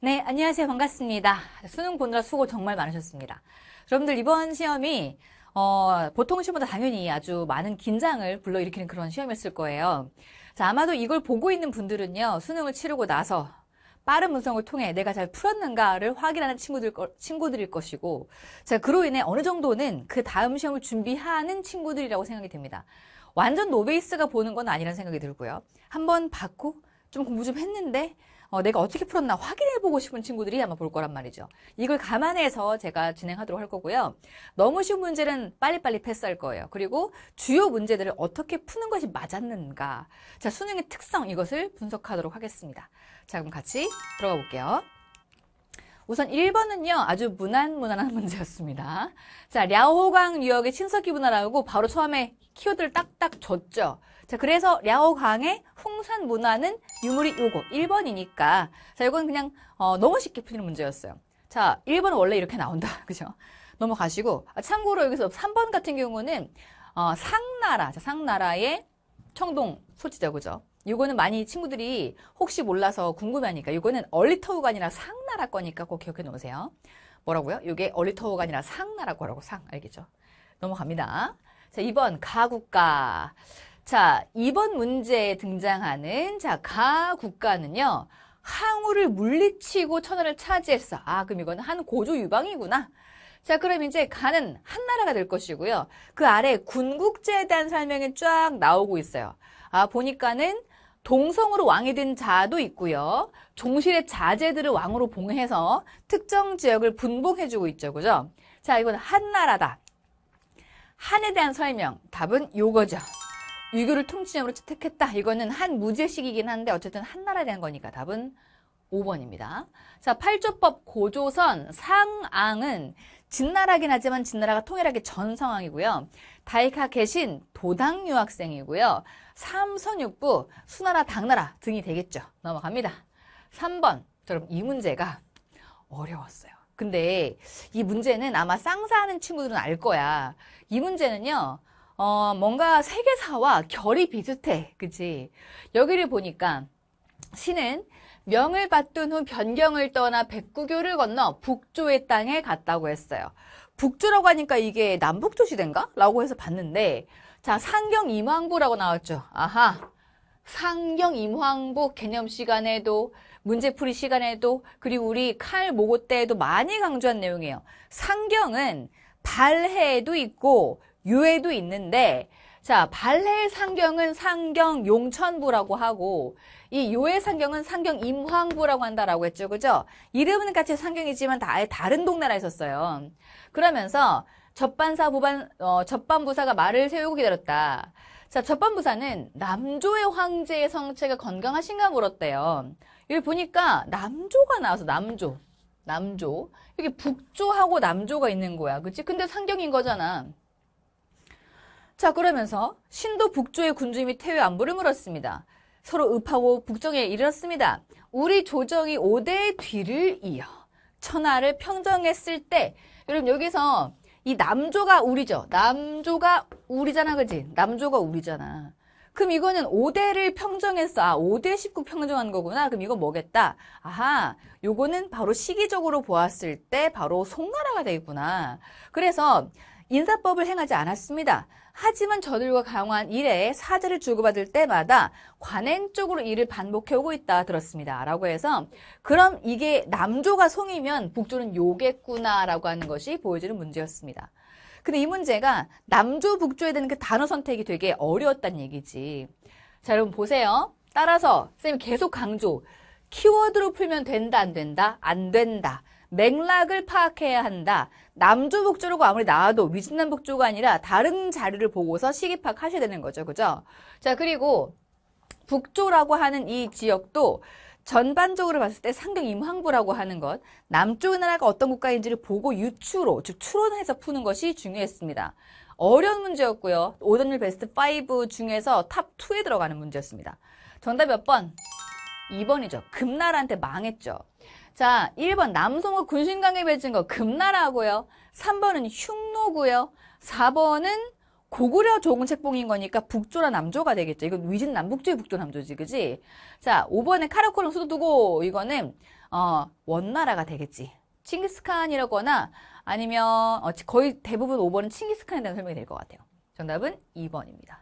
네, 안녕하세요. 반갑습니다. 수능 보느라 수고 정말 많으셨습니다. 여러분들 이번 시험이 어, 보통 시험보다 당연히 아주 많은 긴장을 불러일으키는 그런 시험이었을 거예요. 자, 아마도 이걸 보고 있는 분들은요, 수능을 치르고 나서 빠른 문성을 통해 내가 잘 풀었는가를 확인하는 친구들, 친구들일 것이고, 자, 그로 인해 어느 정도는 그 다음 시험을 준비하는 친구들이라고 생각이 됩니다. 완전 노베이스가 보는 건 아니라는 생각이 들고요. 한번 받고 좀 공부 좀 했는데 어, 내가 어떻게 풀었나 확인해보고 싶은 친구들이 아마 볼 거란 말이죠. 이걸 감안해서 제가 진행하도록 할 거고요. 너무 쉬운 문제는 빨리빨리 패스할 거예요. 그리고 주요 문제들을 어떻게 푸는 것이 맞았는가. 자, 수능의 특성 이것을 분석하도록 하겠습니다. 자, 그럼 같이 들어가 볼게요. 우선 1번은요, 아주 무난 무난한 문제였습니다. 자, 랴오강 유역의 친석기 분화라고 바로 처음에 키워드를 딱딱 줬죠. 자, 그래서 랴오강의 홍산 문화는 유물이 요거 1번이니까 자, 이건 그냥 어, 너무 쉽게 풀리는 문제였어요. 자, 1번은 원래 이렇게 나온다. 그죠? 넘어가시고 아, 참고로 여기서 3번 같은 경우는 어, 상나라, 자, 상나라의 청동 소치자 그죠? 이거는 많이 친구들이 혹시 몰라서 궁금하니까 이거는 얼리터우가 아니라 상나라 거니까 꼭 기억해 놓으세요. 뭐라고요? 이게 얼리터우가 아니라 상나라 거라고 상 알겠죠? 넘어갑니다. 자, 2번 가국가. 자, 이번 문제에 등장하는 자, 가 국가는요. 항우를 물리치고 천하를 차지했어. 아, 그럼 이거는 한 고조 유방이구나. 자, 그럼 이제 가는 한 나라가 될 것이고요. 그 아래 군국제에 대한 설명이 쫙 나오고 있어요. 아, 보니까는 동성으로 왕이 된 자도 있고요. 종실의 자제들을 왕으로 봉해서 특정 지역을 분봉해주고 있죠. 그죠? 자, 이건 한 나라다. 한에 대한 설명. 답은 요거죠. 유교를 통치념으로 채택했다. 이거는 한 무제식이긴 한데 어쨌든 한나라에 대한 거니까 답은 5번입니다. 자, 팔조법 고조선 상앙은 진나라긴 하지만 진나라가 통일하기 전 상황이고요. 다이카 계신 도당 유학생이고요. 삼선육부 수나라 당나라 등이 되겠죠. 넘어갑니다. 3번. 여러분 이 문제가 어려웠어요. 근데 이 문제는 아마 쌍사하는 친구들은 알 거야. 이 문제는요. 어, 뭔가 세계사와 결이 비슷해. 그치? 여기를 보니까 신은 명을 받든 후 변경을 떠나 백구교를 건너 북조의 땅에 갔다고 했어요. 북조라고 하니까 이게 남북조 시대인가? 라고 해서 봤는데 자 상경 임황부라고 나왔죠. 아하 상경 임황부 개념 시간에도 문제풀이 시간에도 그리고 우리 칼 모고 때에도 많이 강조한 내용이에요. 상경은 발해도 있고 유해도 있는데 자 발해 상경은 상경 용천부라고 하고 이 요해 상경은 상경 임황부라고 한다라고 했죠. 그죠? 이름은 같이 상경이지만 다 아예 다른 동네라 있었어요. 그러면서 접반사 부반 어, 접반부사가 말을 세우고 기다렸다. 자 접반부사는 남조의 황제의 성체가 건강하신가 물었대요. 여기 보니까 남조가 나와서 남조 남조. 여기 북조하고 남조가 있는 거야. 그치? 근데 상경인 거잖아 자 그러면서 신도 북조의 군주임이 태회 안부를 물었습니다. 서로 읍하고 북정에 이르렀습니다. 우리 조정이 5대의 뒤를 이어 천하를 평정했을 때 여러분 여기서 이 남조가 우리죠. 남조가 우리잖아 그지? 남조가 우리잖아. 그럼 이거는 5대를 평정했어. 아, 5대 19 평정한 거구나. 그럼 이건 뭐겠다? 아하, 요거는 바로 시기적으로 보았을 때 바로 송나라가 되겠구나. 그래서 인사법을 행하지 않았습니다. 하지만 저들과 강화한 일에 사죄를 주고받을 때마다 관행 쪽으로 일을 반복해오고 있다 들었습니다. 라고 해서 그럼 이게 남조가 송이면 북조는 요겠구나 라고 하는 것이 보여지는 문제였습니다. 근데 이 문제가 남조 북조에 대한 그 단어 선택이 되게 어려웠다는 얘기지. 자 여러분 보세요. 따라서 선생님이 계속 강조. 키워드로 풀면 된다 안 된다? 안 된다. 맥락을 파악해야 한다. 남조북조라고 아무리 나와도 위진남북조가 아니라 다른 자료를 보고서 시기 파악하셔야 되는 거죠. 그죠? 자, 그리고 북조라고 하는 이 지역도 전반적으로 봤을 때 상경 임황부라고 하는 것, 남쪽 나라가 어떤 국가인지를 보고 유추로, 즉 추론해서 푸는 것이 중요했습니다. 어려운 문제였고요. 오답률 베스트 5 중에서 top 2에 들어가는 문제였습니다. 정답 몇 번? 2번이죠. 금나라한테 망했죠. 자, 1번 남송하고 군신 관계 맺은 거 금나라고요. 3번은 흉노고요. 4번은 고구려 조공 책봉인 거니까 북조라 남조가 되겠죠. 이건 위진 남북조의 북조 남조지, 그지? 자, 5번에 카라코룸 수도 두고 이거는 어, 원나라가 되겠지. 칭기스칸이라거나 아니면 어, 거의 대부분 5번은 칭기스칸에 대한 설명이 될 것 같아요. 정답은 2번입니다.